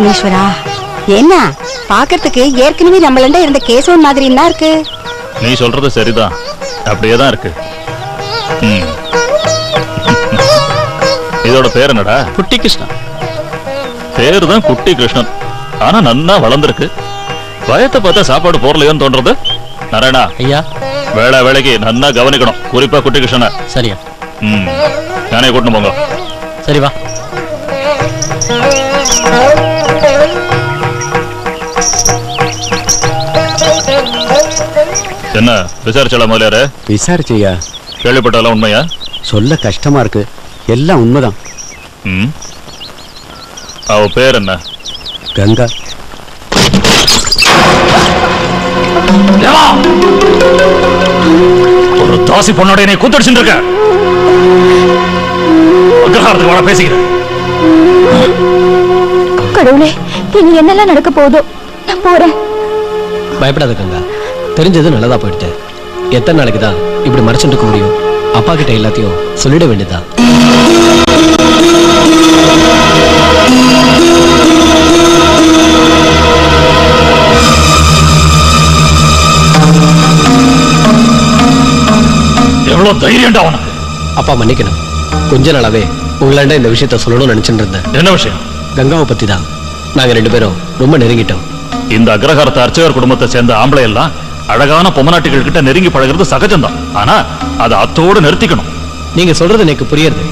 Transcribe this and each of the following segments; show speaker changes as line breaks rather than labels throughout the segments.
விக்னேஸ்வரா என்ன பாக்கிறதுக்கு ஏற்கனவே நம்மளண்ட இருந்த கேசவன் மாதிரி என்ன இருக்கு.
நீ சொல்றது சரிதான். அப்படியே தான் இருக்கு. இதோட பேர் என்னடா?
குட்டி கிருஷ்ணா
பேரு தான் குட்டி கிருஷ்ணன் ஆனா நன்னா வளர்ந்துருக்கு. பயத்தை பார்த்தா சாப்பாடு போறலையோன்னு தோன்றது. நாராயணா
ஐயா.
வேளை வேலைக்கு நன்னா கவனிக்கணும். குறிப்பா குட்டி கிருஷ்ணனை
சரியா.
ம். நானே கூட்டிட்டு போங்க.
சரி வா.
என்ன? விசாரிச்சல முதலியாரு?
விசாரிச்சையா?
கேள்விப்பட்டாலும் உண்மையா?
சொல்ல கஷ்டமா இருக்கு. எல்லாம் உண்மைதான்.
ம். அவ பேர் என்ன?
கங்கா.
ஒரு தாசி பொண்ணோட என்னை கூத்தடிச்சுட்டு இருக்க அக்ரஹாரத்துக்கு வர பேசிக்கிறேன்
கடவுளே இனி என்னெல்லாம் நடக்க போகுதோ? நான் போறேன்.
பயப்படாத கங்கா. தெரிஞ்சது நல்லதா போயிடுச்சு எத்தனை நாளைக்கு தான் இப்படி மறைச்சுட்டு இருக்க முடியும்? அப்பா கிட்ட எல்லாத்தையும் சொல்லிட வேண்டியதுதான்
எவ்வளவு தைரியம்டா உனக்கு.
அப்பா மன்னிக்கணும். கொஞ்ச நாளாவே உங்களாண்ட இந்த விஷயத்த சொல்லணும்னு நினைச்சிட்டு இருந்தேன்.
என்ன விஷயம்?
கங்காவை பத்தி தான் நாங்க ரெண்டு பேரும் ரொம்ப நெருங்கிட்டோம்.
இந்த அக்ரஹாரத்து அர்ச்சகர் குடும்பத்தை சேர்ந்த ஆம்பளை எல்லாம் அழகான பொம்மநாட்டிகள் கிட்ட நெருங்கி பழகிறது சகஜம்தான். ஆனா அதை அத்தோடு நிறுத்திக்கணும்.
நீங்க சொல்றது எனக்கு புரியுது.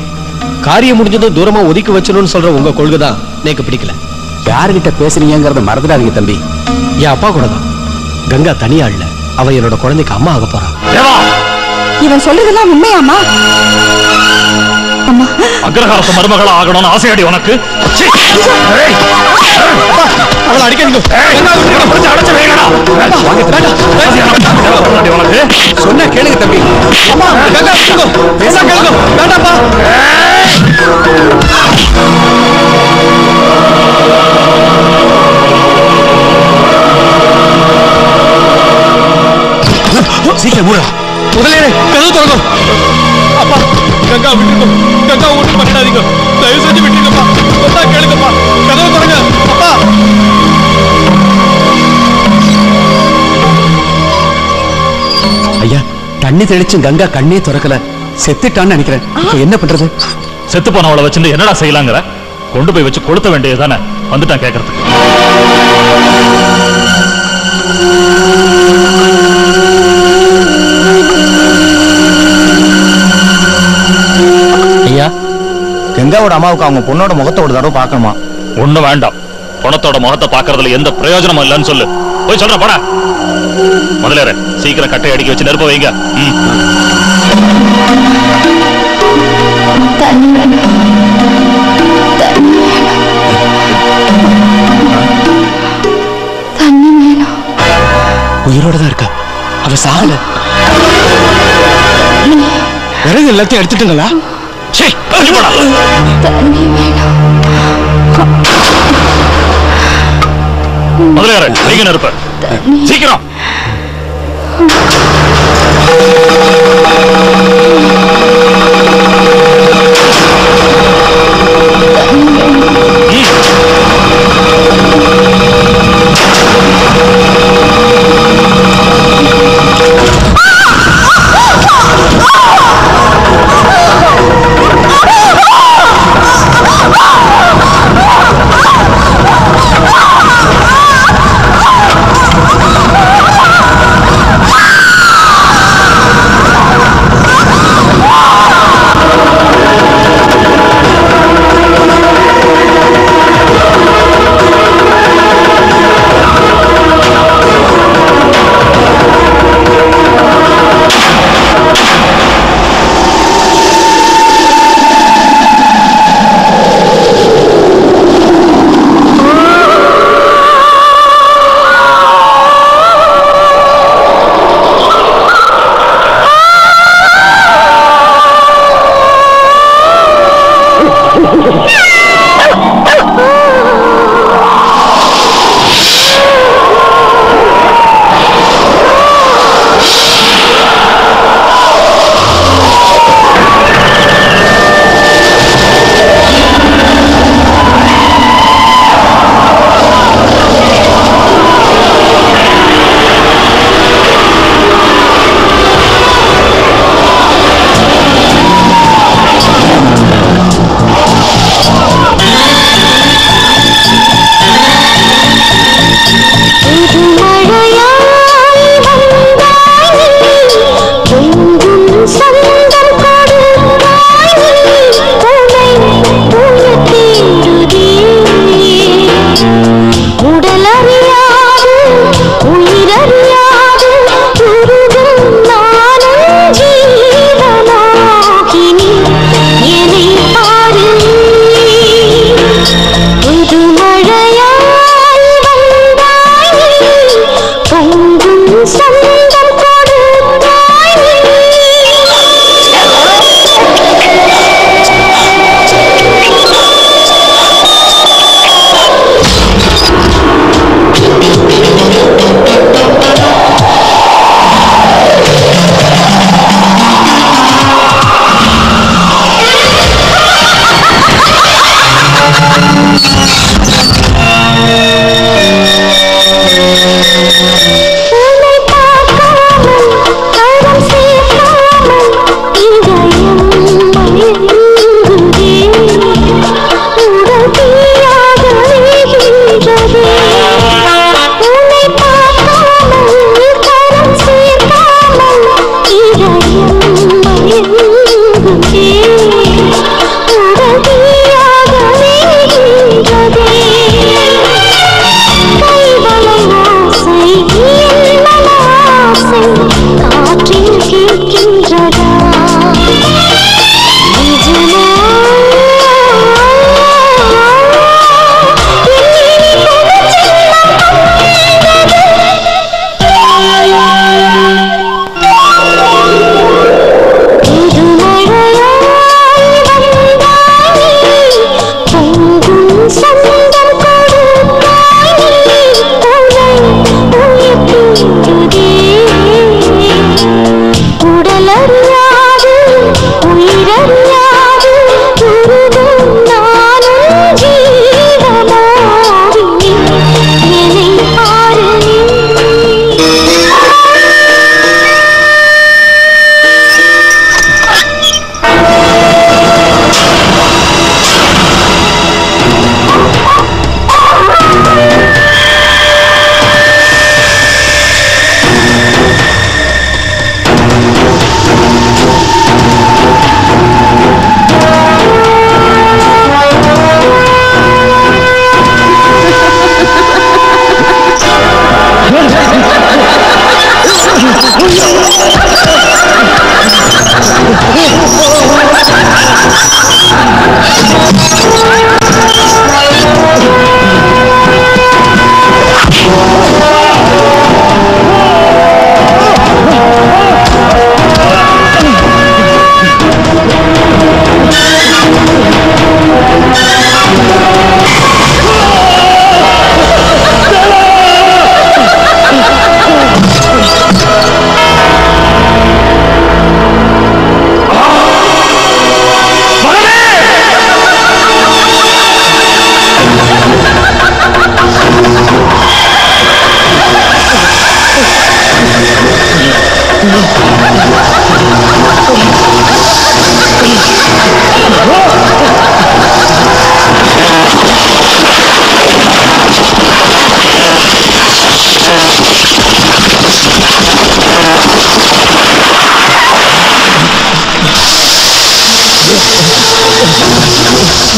காரியம் முடிஞ்சதும் தூரமா ஒதுக்கி வச்சிடணும்னு சொல்ற உங்க கொள்கை தான் எனக்கு பிடிக்கல.
யாருகிட்ட பேசுறீங்கிறத மறந்துடாதீங்க தம்பி.
என் அப்பா கூட தான். கங்கா தனியா இல்ல. அவ என்னோட குழந்தைக்கு அம்மா ஆக போறா.
தேவா
இவன் சொல்றதெல்லாம் உண்மையாமா
அக்ரஹாரத்து மருமகளா ஆகணும்னு ஆசையாடி உனக்கு!
அவளை அடிக்காதீங்க
அடைச்சு உனக்கு
சொன்னா கேளுங்க தம்பி.
பேசா கேளுங்க. வேண்டாப்பா
சீக்கிரம் மூட
முதலே கதவு திறக்கும் அப்பா கங்கா விட்டுக்கோ. கங்கா ஒன்றும் பண்ணிடாதீங்க தயவு செஞ்சு விட்டுருங்கப்பா சொன்னா
தண்ணி தெளிச்சும் கங்கா கண்ணே திறக்கல. செத்துட்டான்னு நினைக்கிறேன். இப்ப என்ன பண்றது?
செத்து போனவளை வச்சுட்டு என்னடா செய்யலாங்கிற? கொண்டு போய் வச்சு கொளுத்த வேண்டியதுதானே வந்துட்டான் கேட்கறதுக்கு
ஐயா
கங்காவோட அம்மாவுக்கு அவங்க பொண்ணோட முகத்தை ஒரு தடவை பார்க்கணுமா?
ஒண்ணு வேண்டாம். பணத்தோட முகத்தை பாக்குறதுல எந்த பிரயோஜனமும் இல்லைன்னு சொல்லு. போய் சொல்ற போடா. முதல்ல சீக்கிரம் கட்டை அடிக்க வச்சு நெருப்ப வைங்க.
உயிரோட தான் இருக்கா? அவ சாகல. விறகு எல்லாத்தையும் எடுத்துட்டுங்களா?
சீ, வெளிய போடா. பிள்ளையார நீங்க நிற்ப சீக்கிரம். Ah!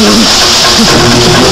thương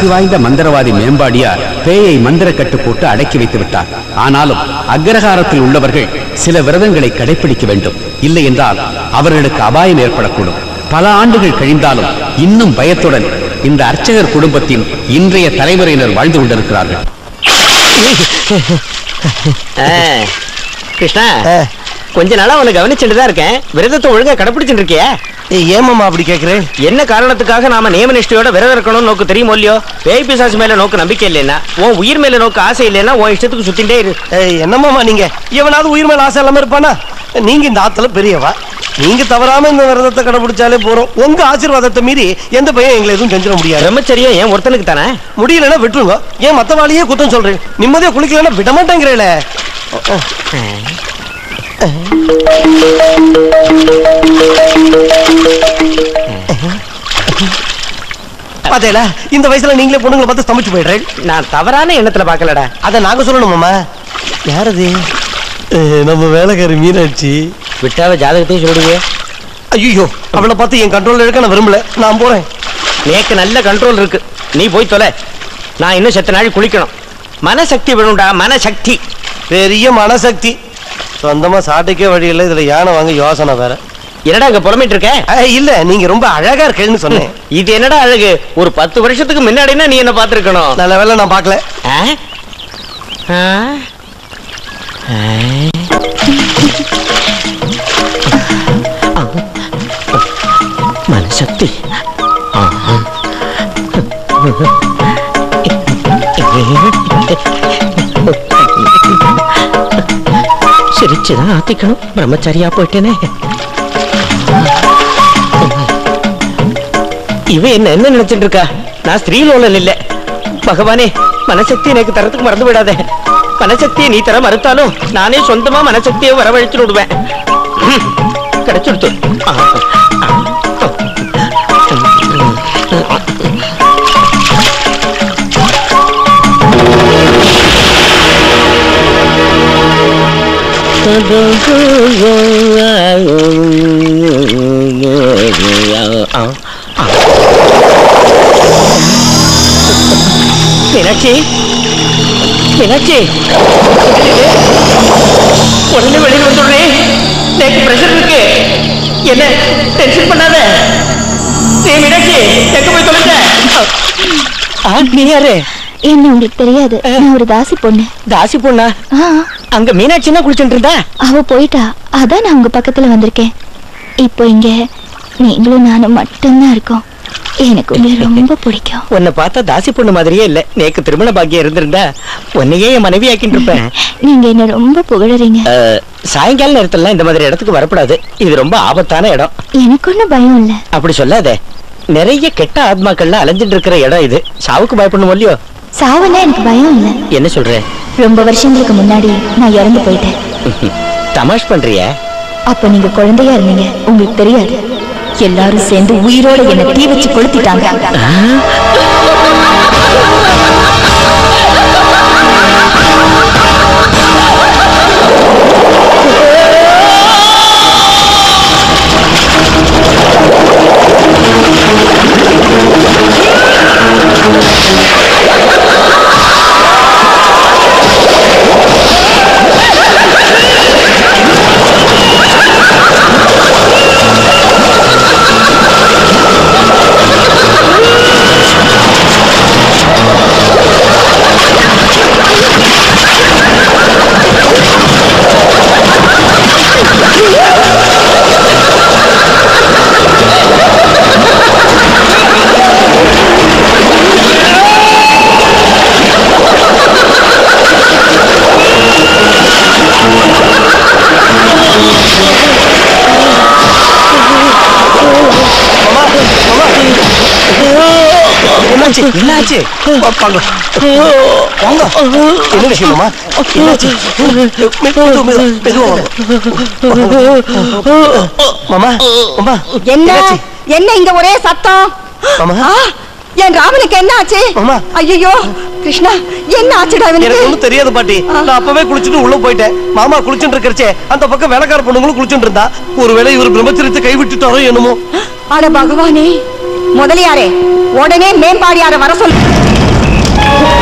சக்தி வாய்ந்த மந்திரவாதி மேம்பாடியார் பேயை மந்திர கட்டு போட்டு அடக்கி வைத்து விட்டார் ஆனாலும் அக்ரஹாரத்தில் உள்ளவர்கள் சில விரதங்களை கடைபிடிக்க வேண்டும் இல்லை என்றால் அவர்களுக்கு அபாயம் ஏற்படக்கூடும் பல ஆண்டுகள் கழிந்தாலும் இன்னும் பயத்துடன் இந்த அர்ச்சகர் குடும்பத்தின் இன்றைய தலைமுறையினர் வாழ்ந்து கொண்டிருக்கிறார்கள்
கிருஷ்ணா கொஞ்ச நாளா உன்னை கவனிச்சுட்டு தான் இருக்கேன். விரதத்தை ஒழுங்கா கடைபிடிச்சிட்டு இருக்கியா?
ஏமாமா அப்படி கேக்குறேன்
என்ன காரணத்துக்காக நாம நியம நிஷ்டையோட விரதம் இருக்கணும்னு நோக்கு தெரியுமோ இல்லையோ? பேய் பிசாசு மேல நோக்கு நம்பிக்கை இல்லைன்னா உன் உயிர் மேல நோக்கு ஆசை இல்லைன்னா உன் இஷ்டத்துக்கு சுத்திட்டே இரு.
என்னமாமா நீங்க? இவனாவது உயிர் மேல ஆசை இல்லாம இருப்பானா? நீங்க இந்த ஆத்துல பெரியவா. நீங்க தவறாம இந்த விரதத்தை கடைபிடிச்சாலே போறோம். உங்க ஆசீர்வாதத்தை மீறி எந்த பையன் எங்களை எதுவும் செஞ்சிட முடியாது.
பிரம்மச்சரியம் ஏன் ஒருத்தனுக்கு தானே?
முடியலன்னா விட்டுருங்க. ஏன் மத்த வாளியே குத்தம் சொல்றேன் நிம்மதியா குளிக்கலன்னா விட மாட்டேங்கிறேல பாத்தேல இந்த வயசுல நீங்களே பொண்ணுங்களை பார்த்து சமைச்சு போயிடுறேன்.
நான் தவறான எண்ணத்துல பாக்கலடா
அதை நாங்க சொல்லணுமாமா யாரது? அஹ், நம்ம வேலைக்காரி மீனாட்சி.
விட்டாவ ஜாதகத்தையும் சொல்லுங்க.
ஐயோ அவளை பார்த்து என் கண்ட்ரோல் இருக்க நான் விரும்பல. நான் போறேன்.
நேக்கு நல்ல கண்ட்ரோல் இருக்கு. நீ போய் தொலை. நான் இன்னும் செத்த நாள் குளிக்கணும். மனசக்தி வேணும்டா மனசக்தி.
பெரிய மனசக்தி. சொந்தமா சாட்டைக்கே வழி இல்லை. இதுல யானை வாங்க யோசனை வேற.
என்னடா இங்க புலம்பிட்டு இருக்க
இல்ல நீங்க ரொம்ப அழகா இருக்கேன்னு சொன்னேன்.
இது என்னடா அழகு? ஒரு பத்து வருஷத்துக்கு முன்னாடினா நீ என்ன பாத்துருக்கணும்
நல்ல வேலை நான் பார்க்கல.
மனசக்தி சிரிச்சுதான் ஆத்திக்கணும். பிரம்மச்சாரியா போயிட்டேனே. இவ என்ன என்ன நினைச்சிட்டு இருக்கா? நான் ஸ்திரீலோலன் இல்ல. பகவானே மனசக்தி எனக்கு தரத்துக்கு மறந்து விடாதே. மனசக்தியை நீ தர மறுத்தாலும் நானே சொந்தமா மனசக்தியை வரவழைச்சு விடுவேன். ம், கிடைச்சிடுத்து மீனாட்சி மீனாட்சி உடனே வெளியில் வந்துடுறே. எனக்கு பிரஷர் இருக்கு. என்ன டென்ஷன் பண்ணாத. நீ மீனாட்சி எங்க போய் தொலைஞ்ச நீ யாரு?
என்ன உங்களுக்கு தெரியாது. நான் ஒரு தாசி பொண்ணு.
தாசி பொண்ணா? அங்க மீனாட்சி தான் குளிச்சுட்டு இருந்தா?
அவ போயிட்டா. அதான் நான் உங்க பக்கத்துல வந்திருக்கேன். இப்போ இங்க நீங்களும் நானும் மட்டும்தான் இருக்கோம். எனக்கு உங்களை ரொம்ப பிடிக்கும்.
உன்னை பார்த்தா தாசி பொண்ணு மாதிரியே இல்ல. நேக்கு திருமண பாக்கியம் இருந்திருந்தா உன்னையே என் மனைவி ஆக்கிட்டு இருப்பேன்.
நீங்க என்ன ரொம்ப புகழறீங்க.
சாயங்கால நேரத்துல இந்த மாதிரி இடத்துக்கு வரக்கூடாது. இது ரொம்ப ஆபத்தான இடம்.
எனக்கு ஒன்றும் பயம் இல்ல.
அப்படி சொல்லாதே. நிறைய கெட்ட ஆத்மாக்கள்ல அலைஞ்சிட்டு இருக்கிற இடம் இது. சாவுக்கு பயப்படணும் இல்லையோ?
சாவனா எனக்கு பயம் இல்ல.
என்ன சொல்ற?
ரொம்ப வருஷங்களுக்கு முன்னாடி நான் இறந்து போயிட்டேன்.
தமாஷ் பண்றிய?
அப்ப நீங்க குழந்தையா இருந்தீங்க. உங்களுக்கு தெரியாது. எல்லாரும் சேர்ந்து உயிரோட என்ன தீ வச்சு கொளுத்திட்டாங்க.
என்னாச்சு? என்னாச்சு? வாங்க. வாங்க என்ன விஷயமா என்னாச்சு. மாமா மாமா.
என்ன? என்ன இங்க ஒரே சத்தம்?
மாமா.
என் ராமனுக்கு என்ன ஆச்சு
மாமா.
ஐயோ கிருஷ்ணா என்ன ஆச்சுடா
எனக்கு ஒண்ணும் தெரியாது பாட்டி. நான் அப்பவே குளிச்சுட்டு உள்ள போயிட்டேன். மாமா குளிச்சுட்டு இருக்கறச்சே அந்த பக்கம் வேலைக்கார பொண்ணுங்களும் குளிச்சுட்டு இருந்தா. ஒருவேளை இவர் பிரம்மச்சரியத்தை கைவிட்டுட்டாரோ என்னமோ.
அட பகவானே. முதலியாரே உடனே மேம்பாடியார வர சொல்.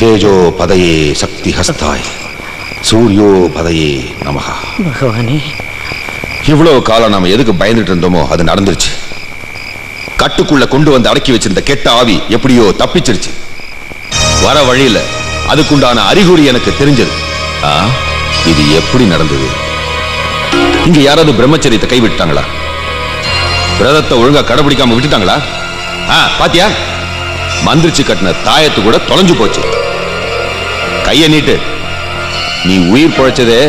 தேஜோ பதையே சக்தி ஹஸ்தாய். சூரியோ பதையே நமகா
பகவானே.
இவ்வளவு காலம் நாம எதுக்கு பயந்துட்டு இருந்தோமோ அது நடந்துருச்சு. கட்டுக்குள்ள கொண்டு வந்து அடக்கி வச்சிருந்த கெட்ட ஆவி எப்படியோ தப்பிச்சிருச்சு. வர வழியில அதுக்குண்டான அறிகுறி எனக்கு தெரிஞ்சது. இது எப்படி நடந்தது? இங்க யாராவது பிரம்மச்சரியத்தை கைவிட்டாங்களா? விரதத்தை ஒழுங்கா கடைபிடிக்காம விட்டுட்டாங்களா? பாத்தியா? மந்திரிச்சு கட்டின தாயத்து கூட தொலைஞ்சு போச்சு. கைய நீட்டு. நீ உயிர் பொழைச்சதே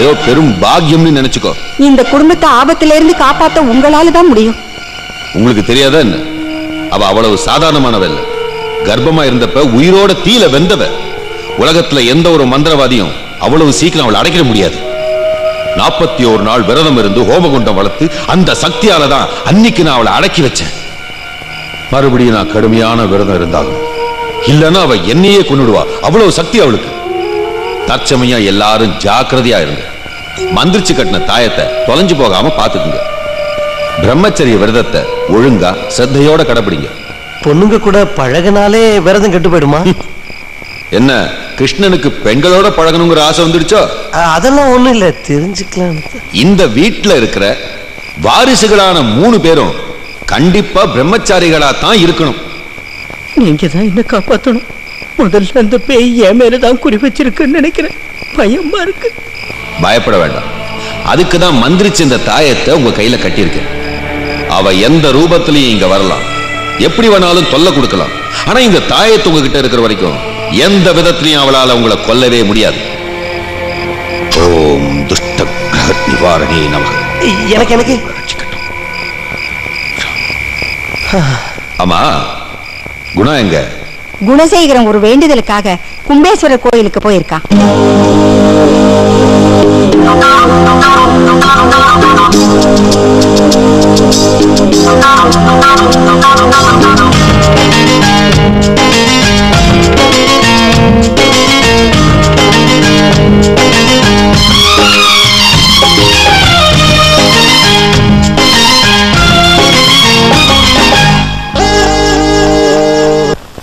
ஏதோ பெரும் பாக்கியம்னு நினைச்சுக்கோ.
இந்த குடும்பத்தை ஆபத்தில இருந்து காப்பாத்த உங்களால தான் முடியும்.
உங்களுக்கு தெரியாதா என்ன? அவ அவ்வளவு சாதாரணமானவ இல்ல. கர்ப்பமா இருந்தப்ப உயிரோட தீல வெந்தவ. உலகத்துல எந்த ஒரு மந்திரவாதியும் அவ்வளவு சீக்கிரம் அவளை அடைக்கிட முடியாது. நாற்பத்தி ஒரு நாள் விரதம் இருந்து ஹோமகுண்டம் வளர்த்து அந்த சக்தியால தான் அன்னைக்கு நான் அவளை அடக்கி வச்சேன். மறுபடியும் நான் கடுமையான விரதம் இருந்தாலும் இல்லைன்னா அவ என்னையே கொன்னுடுவா. அவ்வளவு சக்தி அவளுக்கு. தற்சமயம் எல்லாரும் ஜாக்கிரதையா இருங்க. மந்திரிச்சு கட்டின தாயத்தை தொலைஞ்சு போகாம பாத்துக்குங்க பிரம்மச்சரிய விரதத்தை ஒழுங்கா சிரத்தையோட கடைபிடிங்க
பொண்ணுங்க கூட பழகினாலே விரதம் கெட்டு போயிடுமா?
என்ன கிருஷ்ணனுக்கு பெண்களோட பழகணுங்கிற ஆசை வந்துடுச்சோ?
அதெல்லாம் ஒண்ணும் இல்ல தெரிஞ்சுக்கலாம்
இந்த வீட்ல இருக்கிற வாரிசுகளான மூணு பேரும் கண்டிப்பா பிரம்மச்சாரிகளா தான் இருக்கணும்.
நீங்க தான் என்ன காப்பாத்தணும். முதல்ல அந்த பேய் என் மேலதான் குறி வச்சிருக்குன்னு நினைக்கிறேன். பயமா இருக்கு.
பயப்பட வேண்டாம். அதுக்கு தான் மந்திரிச்சு இந்த தாயத்தை உங்க கையில கட்டியிருக்கேன். அவ எந்த ரூபத்திலையும் இங்க வரலாம். எப்படி வேணாலும் தொல்லை கொடுக்கலாம். ஆனா இந்த தாயத்து உங்ககிட்ட இருக்கிற வரைக்கும் எந்த விதத்திலையும் அவளால உங்களை கொல்லவே முடியாது. ஓம் துஷ்ட நிவாரணி நமக.
எனக்கு எனக்கு?
ஆமா. குணம் எங்க?
குணசேகரம் ஒரு வேண்டுதலுக்காக கும்பேஸ்வரர் கோயிலுக்கு போயிருக்கான்.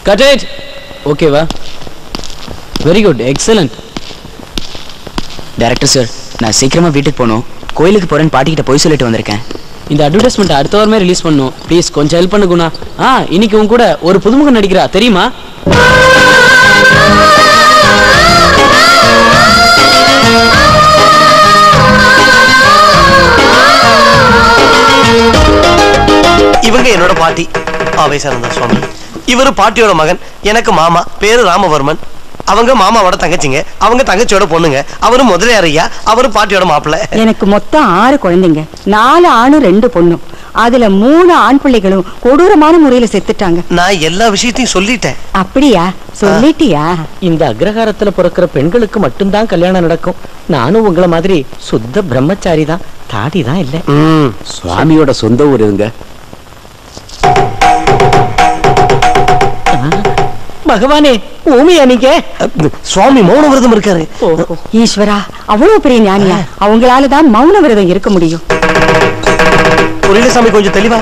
கட் இட் ஓகேவா very good excellent
director sir நான் சீக்கிரமாக வீட்டுக்கு போகணும். கோயிலுக்கு போகிறேன்னு பாட்டிக்கிட்ட போய் சொல்லிட்டு வந்திருக்கேன்.
இந்த அட்வர்டைஸ்மெண்ட் அடுத்த வாரமே ரிலீஸ் பண்ணும் ப்ளீஸ் கொஞ்சம் ஹெல்ப் பண்ணு குணா. ஆ இன்னைக்கு உன் கூட ஒரு புதுமுகம் நடிக்கிறா தெரியுமா?
இவங்க என்னோட பாட்டி. ஆவேசானந்தா சுவாமி. இவரு பாட்டியோட மகன் எனக்கு மாமா பேரு ராமவர்மன். அவங்க மாமாவோட தங்கச்சிங்க அவங்க தங்கச்சியோட பொண்ணுங்க அவரு முதலியார் ஐயா அவரு பாட்டியோட மாப்பிள்ளை.
எனக்கு மொத்தம் ஆறு குழந்தைங்க நாலு ஆணும் ரெண்டு பொண்ணும். அதுல மூணு ஆண் பிள்ளைகளும் கொடூரமான முறையில செத்துட்டாங்க.
நான் எல்லா விஷயத்தையும் சொல்லிட்டேன்.
அப்படியா? சொல்லிட்டியா?
இந்த அக்ரஹாரத்துல பிறக்கிற பெண்களுக்கு மட்டும்தான் கல்யாணம் நடக்கும். நானும் உங்களை மாதிரி சுத்த பிரம்மச்சாரி தான் தாடி தான் இல்ல
சுவாமியோட சொந்த ஊர் இருங்க
பகவானே ஊமியா நீங்க
சுவாமி மௌன விரதம் இருக்காரு
ஈஸ்வரா அவ்வளவு பெரிய ஞானியா? அவங்களாலதான் மௌன விரதம் இருக்க முடியும்.
புரியல சாமி கொஞ்சம் தெளிவா.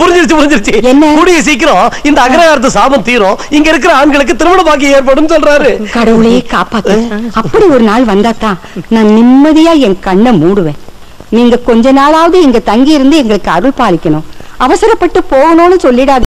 புரிஞ்சிருச்சு புரிஞ்சிருச்சு? கூடிய சீக்கிரம் இந்த அக்ரஹாரத்து சாபம் தீரும். இங்க இருக்கிற ஆண்களுக்கு திருமண பாக்கியம் ஏற்படும் சொல்றாரு.
கடவுளே காப்பாத்து. அப்படி ஒரு நாள் வந்தாதான் நான் நிம்மதியா என் கண்ணை மூடுவேன். நீங்க கொஞ்ச நாளாவது இங்க தங்கி இருந்து எங்களுக்கு அருள் பாலிக்கணும். அவசரப்பட்டு போகணும்னு சொல்லிடாது